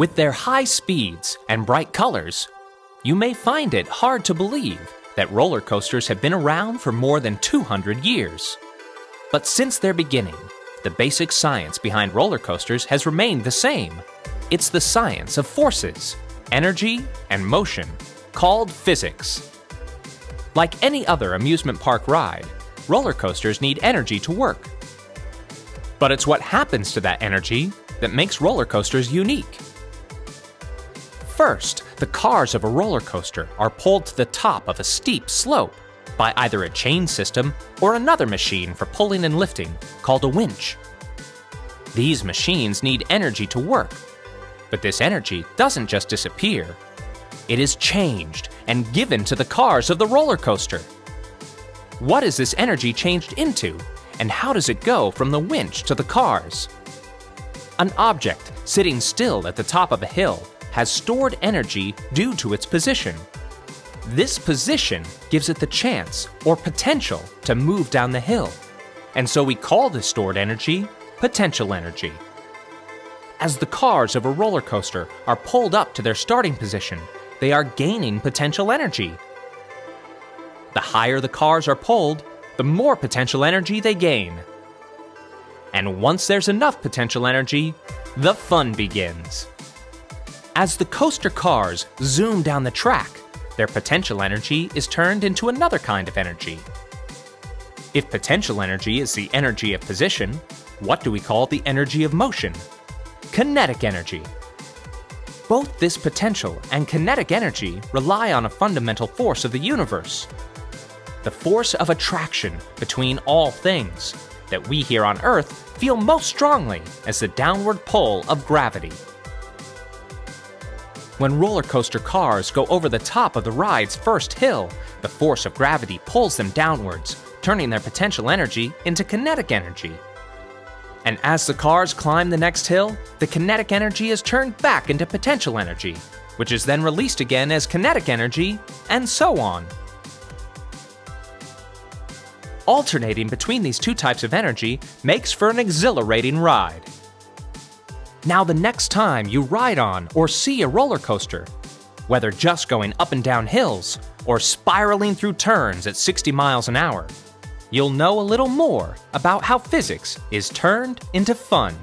With their high speeds and bright colors, you may find it hard to believe that roller coasters have been around for more than 200 years. But since their beginning, the basic science behind roller coasters has remained the same. It's the science of forces, energy, and motion, called physics. Like any other amusement park ride, roller coasters need energy to work. But it's what happens to that energy that makes roller coasters unique. First, the cars of a roller coaster are pulled to the top of a steep slope by either a chain system or another machine for pulling and lifting, called a winch. These machines need energy to work, but this energy doesn't just disappear. It is changed and given to the cars of the roller coaster. What is this energy changed into, and how does it go from the winch to the cars? An object sitting still at the top of a hill has stored energy due to its position. This position gives it the chance or potential to move down the hill, and so we call this stored energy potential energy. As the cars of a roller coaster are pulled up to their starting position, they are gaining potential energy. The higher the cars are pulled, the more potential energy they gain. And once there's enough potential energy, the fun begins. As the coaster cars zoom down the track, their potential energy is turned into another kind of energy. If potential energy is the energy of position, what do we call the energy of motion? Kinetic energy. Both this potential and kinetic energy rely on a fundamental force of the universe the force of attraction between all things that we here on Earth feel most strongly as the downward pull of gravity. When roller coaster cars go over the top of the ride's first hill, the force of gravity pulls them downwards, turning their potential energy into kinetic energy. And as the cars climb the next hill, the kinetic energy is turned back into potential energy, which is then released again as kinetic energy, and so on. Alternating between these two types of energy makes for an exhilarating ride. Now, the next time you ride on or see a roller coaster, whether just going up and down hills or spiraling through turns at 60 miles an hour, you'll know a little more about how physics is turned into fun.